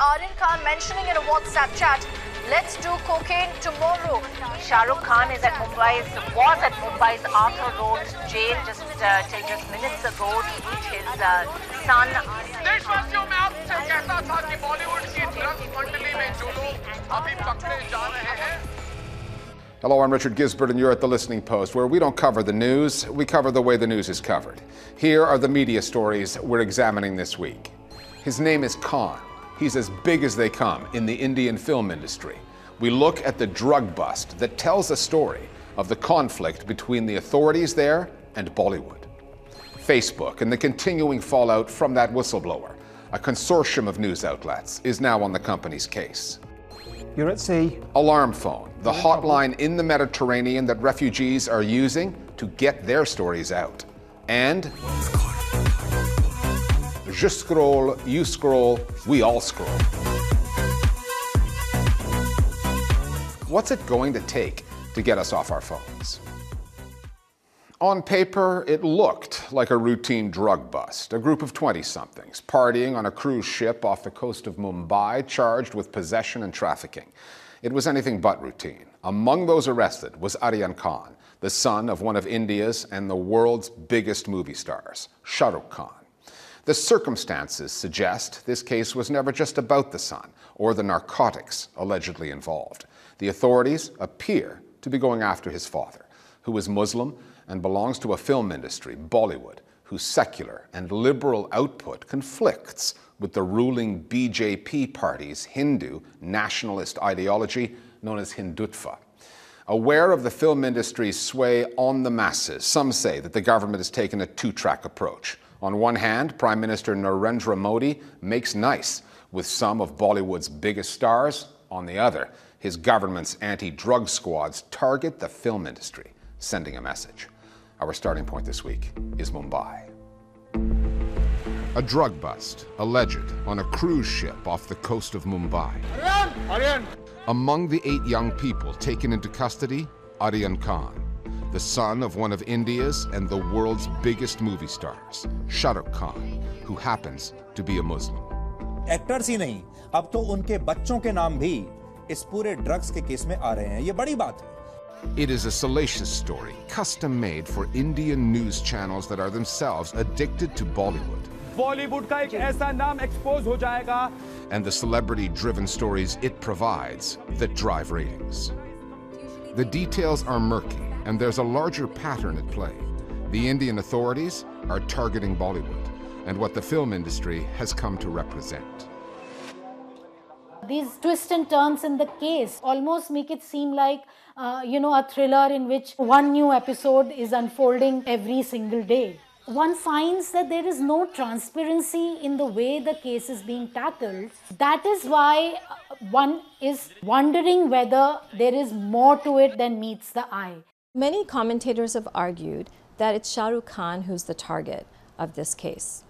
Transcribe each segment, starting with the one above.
Aryan Khan mentioning in a WhatsApp chat, let's do cocaine tomorrow. Shah Rukh Khan is at Mumbai's, was at Mumbai's Arthur Road jail just, uh, till just minutes ago to meet his uh, son. Hello, I'm Richard Gizbert, and you're at The Listening Post, where we don't cover the news, we cover the way the news is covered. Here are the media stories we're examining this week. His name is Khan. He's as big as they come in the Indian film industry. We look at the drug bust that tells a story of the conflict between the authorities there and Bollywood. Facebook and the continuing fallout from that whistleblower. A consortium of news outlets is now on the company's case. You're at sea. Alarm phone, the hotline in the Mediterranean that refugees are using to get their stories out. And je scroll, you scroll, we all scroll. What's it going to take to get us off our phones? On paper, it looked like a routine drug bust. A group of 20 somethings partying on a cruise ship off the coast of Mumbai, charged with possession and trafficking. It was anything but routine. Among those arrested was Aryan Khan, the son of one of India's and the world's biggest movie stars, Shah Rukh Khan. The circumstances suggest this case was never just about the son or the narcotics allegedly involved. The authorities appear to be going after his father, who is Muslim and belongs to a film industry, Bollywood, whose secular and liberal output conflicts with the ruling BJP party's Hindu nationalist ideology known as Hindutva. Aware of the film industry's sway on the masses, some say that the government has taken a two track approach. On one hand, Prime Minister Narendra Modi makes nice with some of Bollywood's biggest stars. On the other, his government's anti drug squads target the film industry, sending a message. Our starting point this week is Mumbai. A drug bust alleged on a cruise ship off the coast of Mumbai. Among the eight young people taken into custody, Aryan Khan, the son of one of India's and the world's biggest movie stars, Shah Rukh Khan, who happens to be a Muslim. Actors ही नहीं अब तो उनके बच्चों के नाम भी इस पूरे ड्रग्स के केस में आ रहे हैं ये बड़ी बात है It is a salacious story, custom made for Indian news channels that are themselves addicted to Bollywood. Bollywood का एक ऐसा नाम एक्सपोज हो जाएगा and the celebrity driven stories it provides that drive ratings. The details are murky, and there's a larger pattern at play. The Indian authorities are targeting Bollywood and what the film industry has come to represent. These twists and turns in the case almost make it seem like, uh, you know, a thriller in which one new episode is unfolding every single day. One finds that there is no transparency in the way the case is being tackled. That is why uh, one is wondering whether there is more to it than meets the eye. Many commentators have argued that it's Shah Rukh Khan who's the target of this case.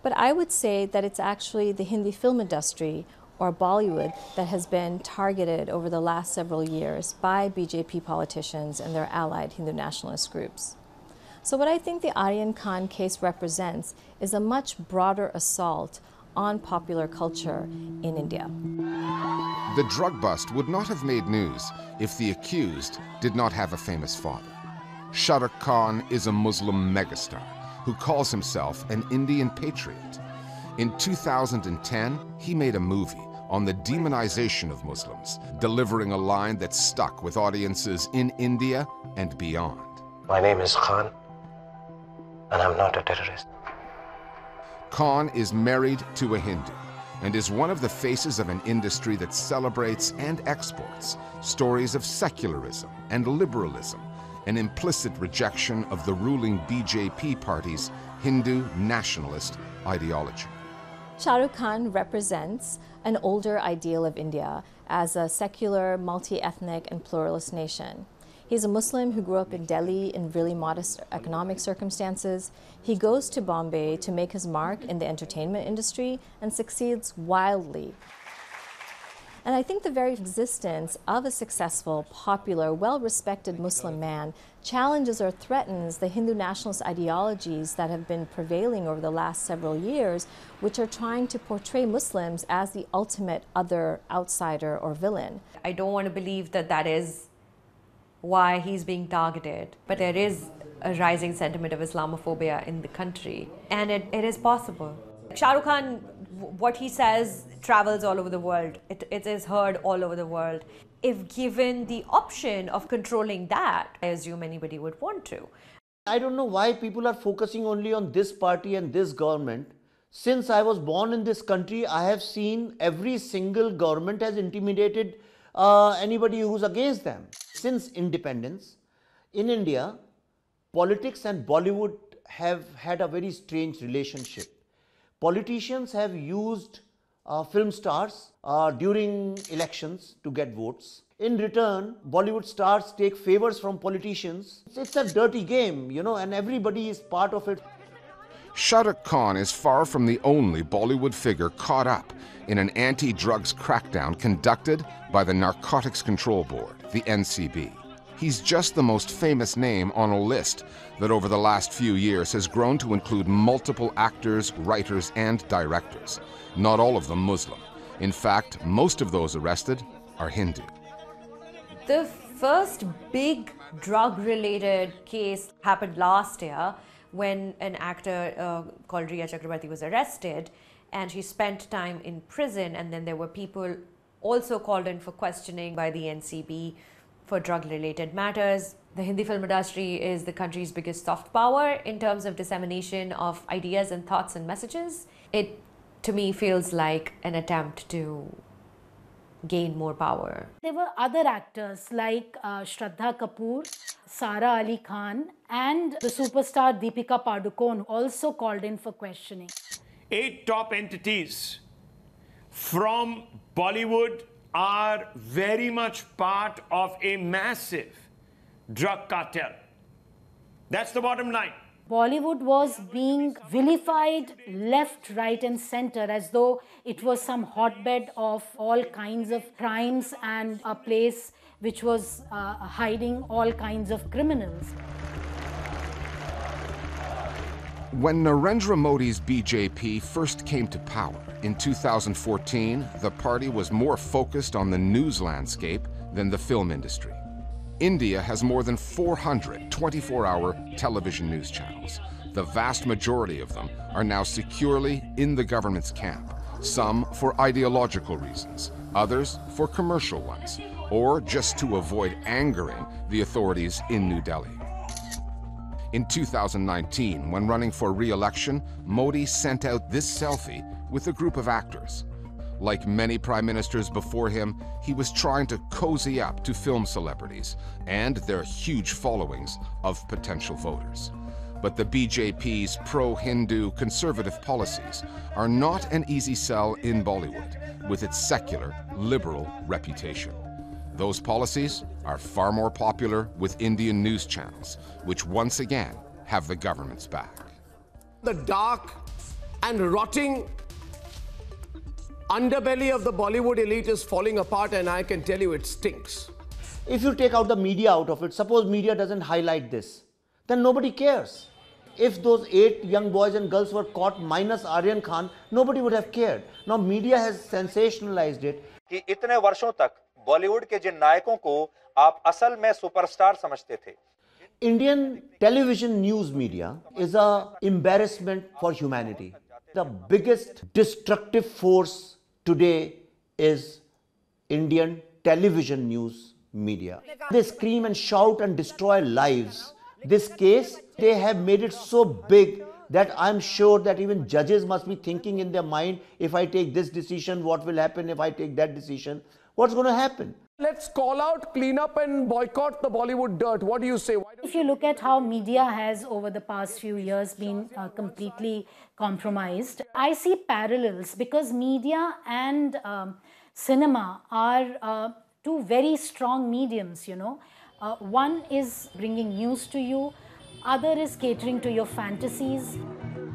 But I would say that it's actually the Hindi film industry or Bollywood that has been targeted over the last several years by BJP politicians and their allied Hindu nationalist groups. So, what I think the Aryan Khan case represents is a much broader assault on popular culture in India. The drug bust would not have made news if the accused did not have a famous father. Shah Rukh Khan is a Muslim megastar who calls himself an Indian patriot. In 2010, he made a movie on the demonization of Muslims, delivering a line that stuck with audiences in India and beyond. My name is Khan, and I'm not a terrorist. Khan is married to a Hindu and is one of the faces of an industry that celebrates and exports stories of secularism and liberalism, an implicit rejection of the ruling BJP party's Hindu nationalist ideology. Shah Rukh Khan represents an older ideal of India as a secular, multi ethnic, and pluralist nation. He's a Muslim who grew up in Delhi in really modest economic circumstances. He goes to Bombay to make his mark in the entertainment industry and succeeds wildly. And I think the very existence of a successful, popular, well respected Muslim man challenges or threatens the Hindu nationalist ideologies that have been prevailing over the last several years, which are trying to portray Muslims as the ultimate other outsider or villain. I don't want to believe that that is why he's being targeted, but there is a rising sentiment of Islamophobia in the country, and it, it is possible. Shah Rukh Khan, what he says travels all over the world, it, it is heard all over the world. If given the option of controlling that, I assume anybody would want to. I don't know why people are focusing only on this party and this government. Since I was born in this country, I have seen every single government has intimidated uh, anybody who's against them. Since independence, in India, politics and Bollywood have had a very strange relationship. Politicians have used uh, film stars uh, during elections to get votes. In return, Bollywood stars take favors from politicians. It's a dirty game, you know, and everybody is part of it. Shah Khan is far from the only Bollywood figure caught up in an anti drugs crackdown conducted by the Narcotics Control Board, the NCB. He's just the most famous name on a list that over the last few years has grown to include multiple actors, writers, and directors. Not all of them Muslim. In fact, most of those arrested are Hindu. The first big drug related case happened last year when an actor uh, called Rhea Chakraborty was arrested and she spent time in prison and then there were people also called in for questioning by the NCB for drug related matters. The Hindi film industry is the country's biggest soft power in terms of dissemination of ideas and thoughts and messages. It to me feels like an attempt to gain more power. There were other actors like uh, Shraddha Kapoor, Sara Ali Khan, and the superstar Deepika Padukone also called in for questioning. Eight top entities from Bollywood are very much part of a massive drug cartel. That's the bottom line. Bollywood was being vilified left, right, and center as though it was some hotbed of all kinds of crimes and a place which was uh, hiding all kinds of criminals. When Narendra Modi's BJP first came to power in 2014, the party was more focused on the news landscape than the film industry. India has more than 400 24 hour television news channels. The vast majority of them are now securely in the government's camp, some for ideological reasons, others for commercial ones, or just to avoid angering the authorities in New Delhi. In 2019, when running for re election, Modi sent out this selfie with a group of actors. Like many prime ministers before him, he was trying to cozy up to film celebrities and their huge followings of potential voters. But the BJP's pro Hindu conservative policies are not an easy sell in Bollywood, with its secular, liberal reputation. Those policies are far more popular with Indian news channels, which once again have the government's back. The dark and rotting underbelly of the Bollywood elite is falling apart, and I can tell you it stinks. If you take out the media out of it, suppose media doesn't highlight this, then nobody cares. If those eight young boys and girls were caught minus Aryan Khan, nobody would have cared. Now media has sensationalized it. कि इतने वर्षों तक बॉलीवुड के जिन नायकों को आप असल में सुपरस्टार समझते थे। Indian television news media is a embarrassment for humanity the biggest destructive force today is Indian television news media they scream and shout and destroy live this case they have made it so big that i am sure that even judges must be thinking in their mind, if i take this decision, what will happen if i take that decision? What's going to happen? Let's call out, clean up, and boycott the Bollywood dirt. What do you say? If you look at how media has over the past few years been uh, completely compromised, I see parallels because media and um, cinema are uh, two very strong mediums, you know. Uh, one is bringing news to you, other is catering to your fantasies.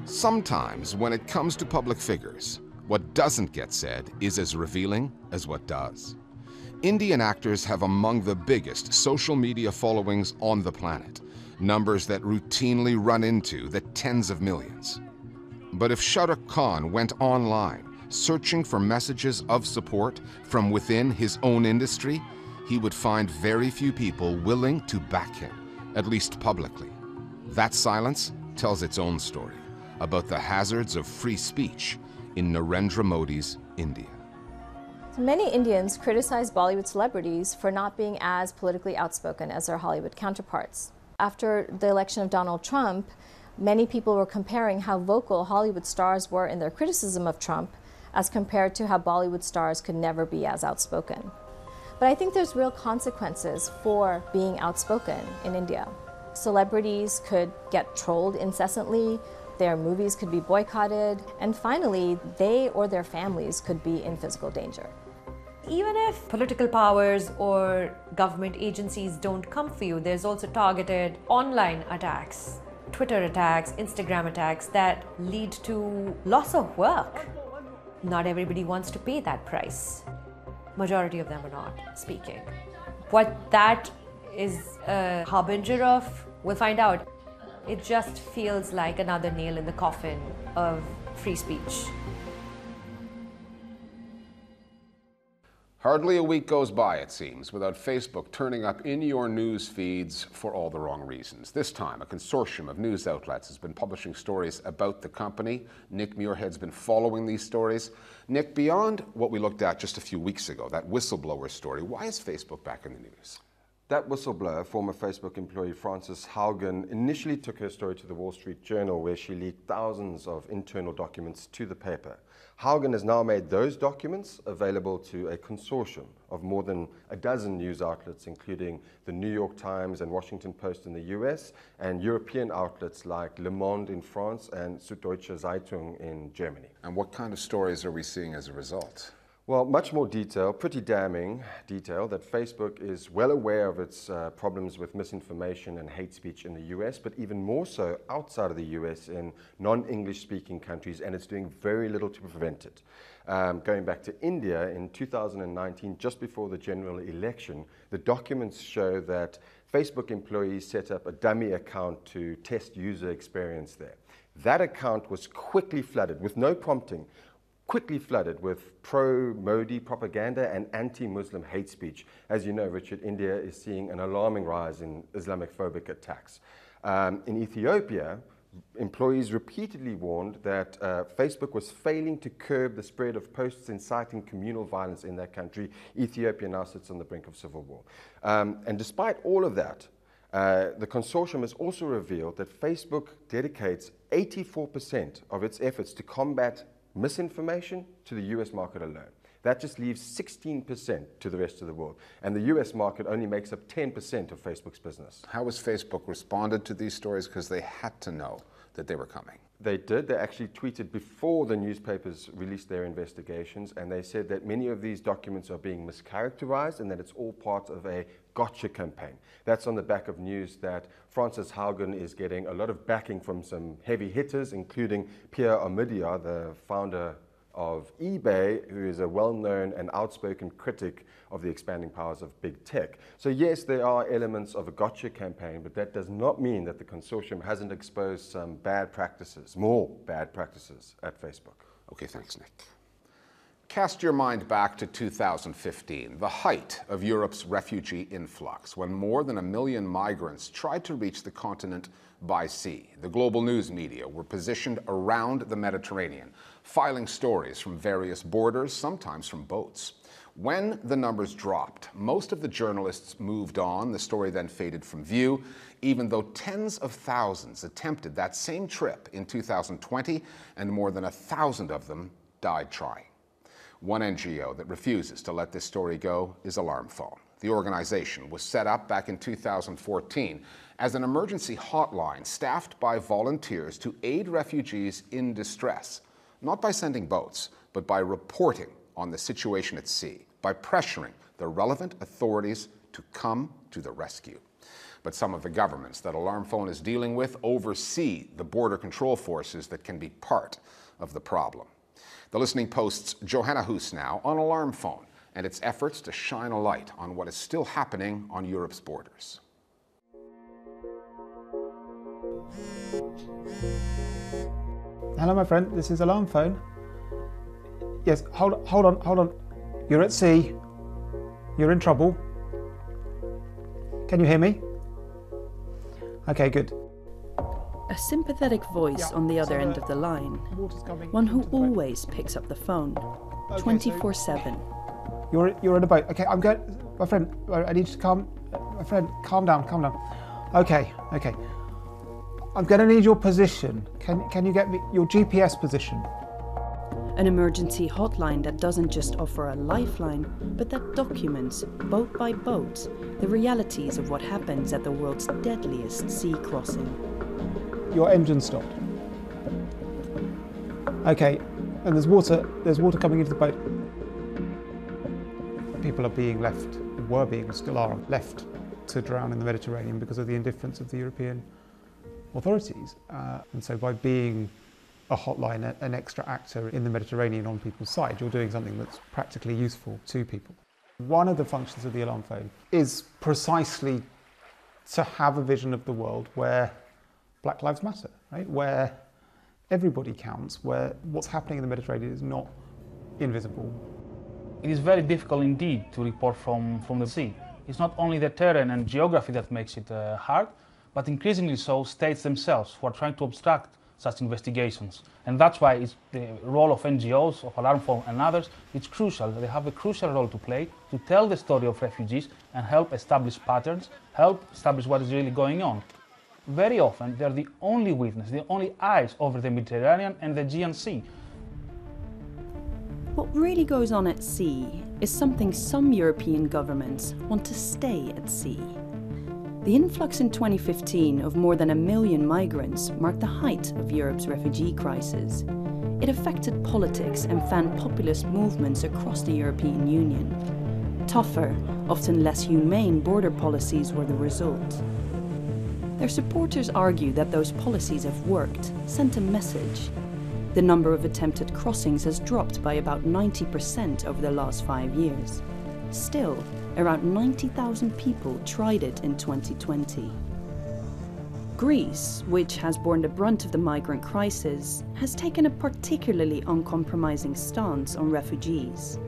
Sometimes, when it comes to public figures, What doesn't get said is as revealing as what does. Indian actors have among the biggest social media followings on the planet, numbers that routinely run into the tens of millions. But if Shah Rukh Khan went online searching for messages of support from within his own industry, he would find very few people willing to back him, at least publicly. That silence tells its own story about the hazards of free speech in Narendra Modi's India. Many Indians criticize Bollywood celebrities for not being as politically outspoken as their Hollywood counterparts. After the election of Donald Trump, many people were comparing how vocal Hollywood stars were in their criticism of Trump as compared to how Bollywood stars could never be as outspoken. But I think there's real consequences for being outspoken in India. Celebrities could get trolled incessantly, their movies could be boycotted, and finally, they or their families could be in physical danger. Even if political powers or government agencies don't come for you, there's also targeted online attacks, Twitter attacks, Instagram attacks that lead to loss of work. Not everybody wants to pay that price. Majority of them are not speaking. What that is a harbinger of, we'll find out. It just feels like another nail in the coffin of free speech. Hardly a week goes by, it seems, without Facebook turning up in your news feeds for all the wrong reasons. This time, a consortium of news outlets has been publishing stories about the company. Nic Muirhead's been following these stories. Nic, beyond what we looked at just a few weeks ago, that whistleblower story, why is Facebook back in the news? That whistleblower, former Facebook employee Frances Haugen, initially took her story to the Wall Street Journal, where she leaked thousands of internal documents to the paper. Haugen has now made those documents available to a consortium of more than a dozen news outlets, including the New York Times and Washington Post in the US, and European outlets like Le Monde in France and Süddeutsche Zeitung in Germany. And what kind of stories are we seeing as a result? Well, much more detail, pretty damning detail, that Facebook is well aware of its uh, problems with misinformation and hate speech in the US, but even more so outside of the US in non English speaking countries, and it's doing very little to prevent it. Um, going back to India in 2019, just before the general election, the documents show that Facebook employees set up a dummy account to test user experience there. That account was quickly flooded with no prompting quickly flooded with pro Modi propaganda and anti Muslim hate speech. As you know, Richard, India is seeing an alarming rise in Islamophobic attacks. Um, in Ethiopia, employees repeatedly warned that uh, Facebook was failing to curb the spread of posts inciting communal violence in that country. Ethiopia now sits on the brink of civil war. Um, and despite all of that, uh, the consortium has also revealed that Facebook dedicates 84% of its efforts to combat misinformation to the US market alone. That just leaves 16% to the rest of the world. And the US market only makes up 10% of Facebook's business. How has Facebook responded to these stories? Because they had to know that they were coming. They did. They actually tweeted before the newspapers released their investigations, and they said that many of these documents are being mischaracterized and that it's all part of a gotcha campaign. That's on the back of news that Frances Haugen is getting a lot of backing from some heavy hitters, including Pierre Omidyar, the founder of eBay, who is a well known and outspoken critic of the expanding powers of big tech. So, yes, there are elements of a gotcha campaign, but that does not mean that the consortium hasn't exposed some bad practices, more bad practices at Facebook. Okay, thanks, Nic. Cast your mind back to 2015, the height of Europe's refugee influx, when more than a million migrants tried to reach the continent by sea. The global news media were positioned around the Mediterranean, filing stories from various borders, sometimes from boats. When the numbers dropped, most of the journalists moved on. The story then faded from view, even though tens of thousands attempted that same trip in 2020, and more than a thousand of them died trying. One NGO that refuses to let this story go is Alarm Phone. The organization was set up back in 2014 as an emergency hotline staffed by volunteers to aid refugees in distress, not by sending boats, but by reporting on the situation at sea, by pressuring the relevant authorities to come to the rescue. But some of the governments that Alarm Phone is dealing with oversee the border control forces that can be part of the problem. The Listening Post's Johanna Hoos now on Alarm Phone and its efforts to shine a light on what is still happening on Europe's borders. Hello, my friend. This is Alarm Phone. Yes, hold, hold on, hold on. You're at sea. You're in trouble. Can you hear me? Okay, good. A sympathetic voice on the other end of the line. One who always picks up the phone, 24 7. You're you're in a boat. Okay, I'm going. My friend, I need you to calm. My friend, calm down, calm down. Okay, okay. I'm going to need your position. Can can you get me your GPS position? An emergency hotline that doesn't just offer a lifeline, but that documents, boat by boat, the realities of what happens at the world's deadliest sea crossing. Your engine stopped. Okay, and there's water. There's water coming into the boat. People are being left, were being, still are left to drown in the Mediterranean because of the indifference of the European authorities. Uh, and so, by being a hotline, an extra actor in the Mediterranean on people's side, you're doing something that's practically useful to people. One of the functions of the alarm phone is precisely to have a vision of the world where Black Lives Matter, right? Where everybody counts, where what's happening in the Mediterranean is not invisible. It is very difficult indeed to report from, from the sea. It's not only the terrain and geography that makes it uh, hard, but increasingly so states themselves who are trying to obstruct such investigations. And that's why it's the role of NGOs, of Alarm Phone and others, it's crucial. They have a crucial role to play to tell the story of refugees and help establish patterns, help establish what is really going on. Very often, they're the only witness, the only eyes over the Mediterranean and the Aegean Sea. What really goes on at sea is something some European governments want to stay at sea. The influx in 2015 of more than a million migrants marked the height of Europe's refugee crisis. It affected politics and fanned populist movements across the European Union. Tougher, often less humane border policies were the result. Their supporters argue that those policies have worked, sent a message. The number of attempted crossings has dropped by about 90% over the last five years. Still, around 90,000 people tried it in 2020. Greece, which has borne the brunt of the migrant crisis, has taken a particularly uncompromising stance on refugees.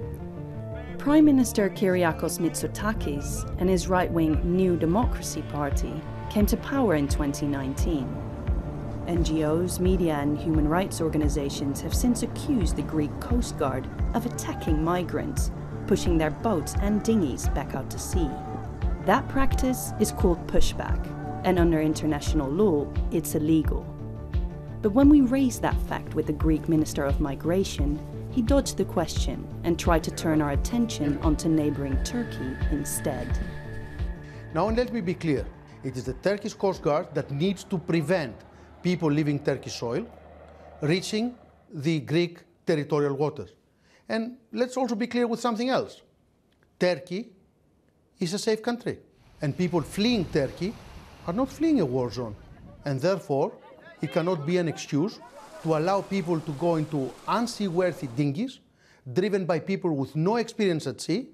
Prime Minister Kyriakos Mitsotakis and his right wing New Democracy Party came to power in 2019. NGOs, media, and human rights organizations have since accused the Greek Coast Guard of attacking migrants, pushing their boats and dinghies back out to sea. That practice is called pushback, and under international law, it's illegal. But when we raised that fact with the Greek Minister of Migration, he dodged the question and tried to turn our attention onto neighboring Turkey instead. Now, let me be clear. It is the Turkish Coast Guard that needs to prevent people leaving Turkish soil reaching the Greek territorial waters. And let's also be clear with something else. Turkey is a safe country, and people fleeing Turkey are not fleeing a war zone. And therefore, it cannot be an excuse to allow people to go into unseaworthy dinghies driven by people with no experience at sea.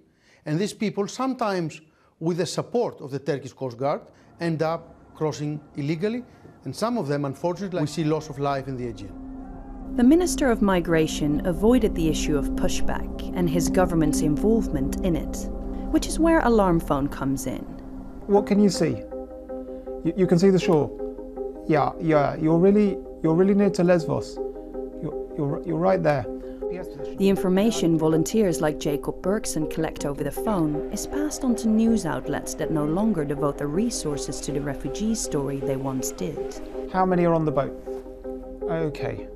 And these people, sometimes with the support of the Turkish Coast Guard, end up crossing illegally. And some of them, unfortunately, we see loss of life in the Aegean. The Minister of Migration avoided the issue of pushback and his government's involvement in it, which is where Alarm Phone comes in. What can you see? You, you can see the shore. Yeah, yeah. You're really, you're really near to Lesbos. You're, you're, you're right there. The information volunteers like Jacob Berkson collect over the phone is passed on to news outlets that no longer devote their resources to the refugee story they once did. How many are on the boat? Okay.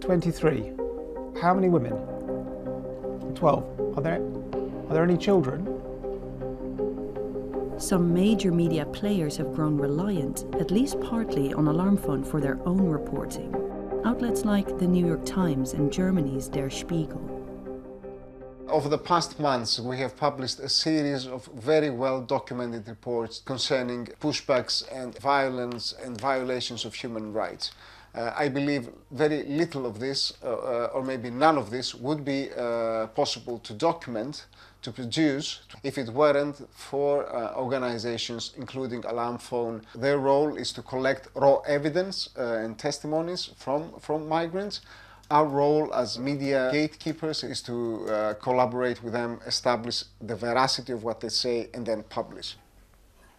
23. How many women? 12. Are there, are there any children? Some major media players have grown reliant, at least partly, on Alarm Phone for their own reporting. Outlets like the New York Times and Germany's Der Spiegel. Over the past months, we have published a series of very well documented reports concerning pushbacks and violence and violations of human rights. Uh, I believe very little of this, uh, uh, or maybe none of this, would be uh, possible to document, to produce, if it weren't for uh, organizations, including Alarm Phone. Their role is to collect raw evidence uh, and testimonies from, from migrants. Our role as media gatekeepers is to collaborate with them, establish the veracity of what they say, and then publish.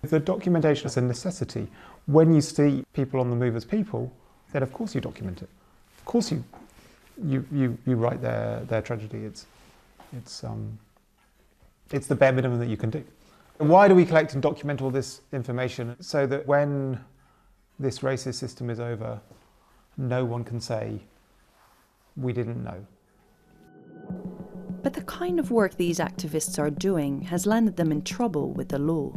The documentation is a necessity. When you see people on the move as people, then of course you document it. Of course you you you, you write their their tragedy. It's it's um it's the bare minimum that you can do. Why do we collect and document all this information? So that when this racist system is over, no one can say we didn't know. But the kind of work these activists are doing has landed them in trouble with the law.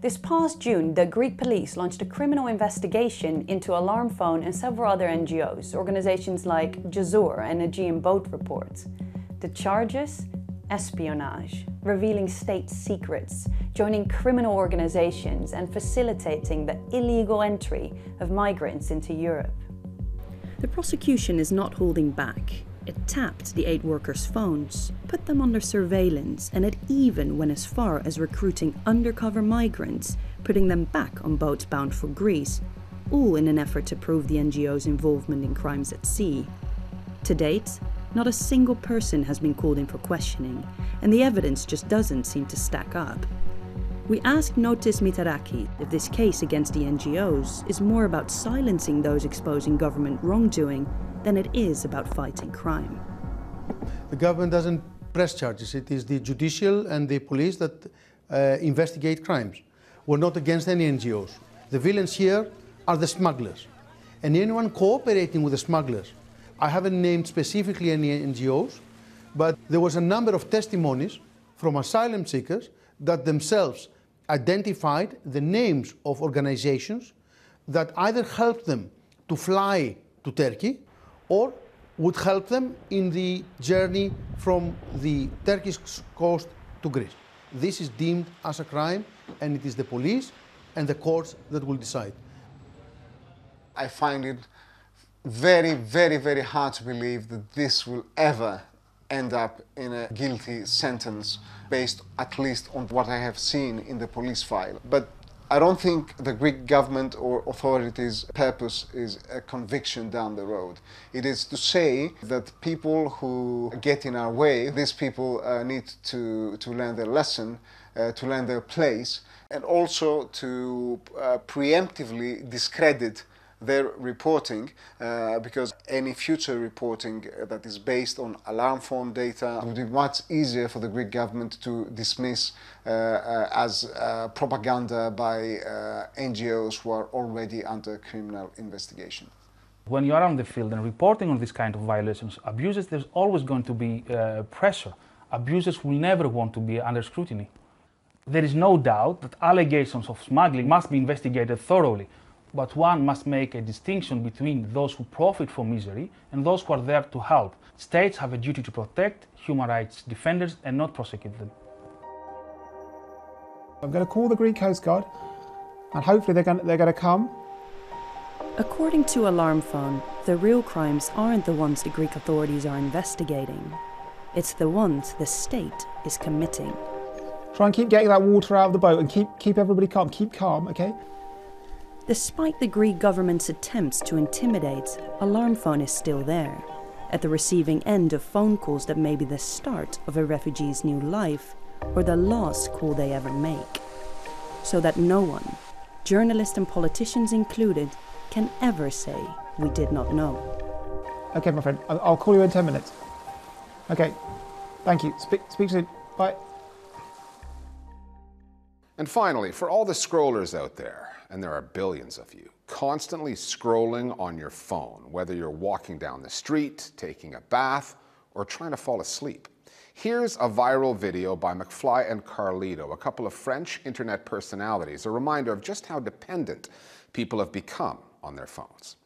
This past June, the Greek police launched a criminal investigation into Alarm Phone and several other NGOs, organizations like Josoor and Aegean Boat Reports. The charges? Espionage, revealing state secrets, joining criminal organizations, and facilitating the illegal entry of migrants into Europe. The prosecution is not holding back. It tapped the aid workers' phones, put them under surveillance, and it even went as far as recruiting undercover migrants, putting them back on boats bound for Greece, all in an effort to prove the NGO's involvement in crimes at sea. To date, not a single person has been called in for questioning, and the evidence just doesn't seem to stack up. We asked Notis Mitarachi if this case against the NGOs is more about silencing those exposing government wrongdoing than it is about fighting crime. The government doesn't press charges. It is the judicial and the police that uh, investigate crimes. We're not against any NGOs. The villains here are the smugglers. And anyone cooperating with the smugglers, I haven't named specifically any NGOs, but there was a number of testimonies from asylum seekers that themselves identified the names of organizations that either helped them to fly to Turkey or would help them in the journey from the Turkish coast to Greece. This is deemed as a crime, and it is the police and the courts that will decide. I find it very, very, very hard to believe that this will ever end up in a guilty sentence based at least on what I have seen in the police file. But I don't think the Greek government or authorities' purpose is a conviction down the road. It is to say that people who get in our way, these people uh, need to, to learn their lesson, uh, to learn their place, and also to uh, preemptively discredit their reporting uh, because any future reporting that is based on alarm phone data would be much easier for the Greek government to dismiss uh, uh, as uh, propaganda by uh, NGOs who are already under criminal investigation. When you are on the field and reporting on this kind of violations, abuses, there's always going to be uh, pressure. Abusers will never want to be under scrutiny. There is no doubt that allegations of smuggling must be investigated thoroughly but one must make a distinction between those who profit from misery and those who are there to help. States have a duty to protect human rights defenders and not prosecute them. I'm going to call the Greek Coast Guard and hopefully they're going to, they're going to come. According to Alarm Phone, the real crimes aren't the ones the Greek authorities are investigating. It's the ones the state is committing. Try and keep getting that water out of the boat and keep, keep everybody calm. Keep calm, okay? Despite the Greek government's attempts to intimidate, Alarm Phone is still there, at the receiving end of phone calls that may be the start of a refugee's new life or the last call they ever make. So that no one, journalists and politicians included, can ever say we did not know. Okay, my friend, I'll call you in 10 minutes. Okay, thank you. Speak, speak soon. Bye. And finally, for all the scrollers out there, and there are billions of you, constantly scrolling on your phone, whether you're walking down the street, taking a bath, or trying to fall asleep. Here's a viral video by McFly and Carlito, a couple of French internet personalities, a reminder of just how dependent people have become on their phones.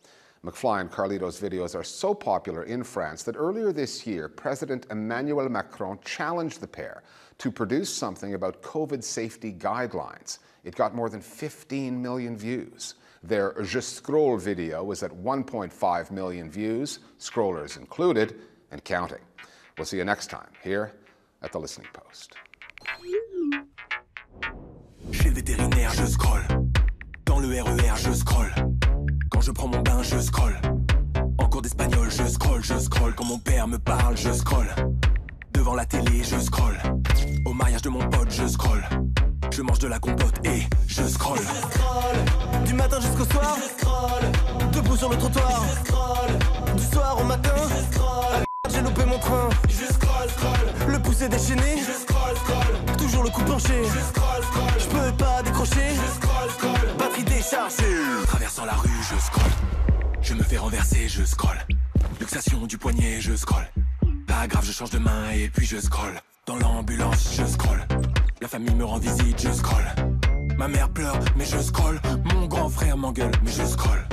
McFly and Carlito's videos are so popular in France that earlier this year, President Emmanuel Macron challenged the pair to produce something about COVID safety guidelines. It got more than 15 million views. Their Je Scroll video is at 1.5 million views, scrollers included, and counting. We'll see you next time here at the Listening Post. Chez le vétérinaire, je scroll. Dans le RER, je scroll. Quand je prends mon bain, je scroll. En cours d'espagnol, je scroll, je scroll. Quand mon père me parle, je scroll. Devant la télé, je scroll. Au mariage de mon pote, je scroll. Je mange de la compote et je scroll. Du matin jusqu'au soir, debout sur le trottoir. Du soir au matin, Ah, merde, j'ai loupé mon train. Le pouce est déchaîné, toujours le coup penché. Je peux pas décrocher, batterie déchargée. Traversant la rue, fais renverser, je scroll. Luxation du poignet, je scroll. Pas grave, je change de main et puis je scroll. Dans l'ambulance, je scroll. La famille me rend visite, je scroll. Ma mère pleure, mais je scroll. Mon grand frère m'engueule, mais je scroll.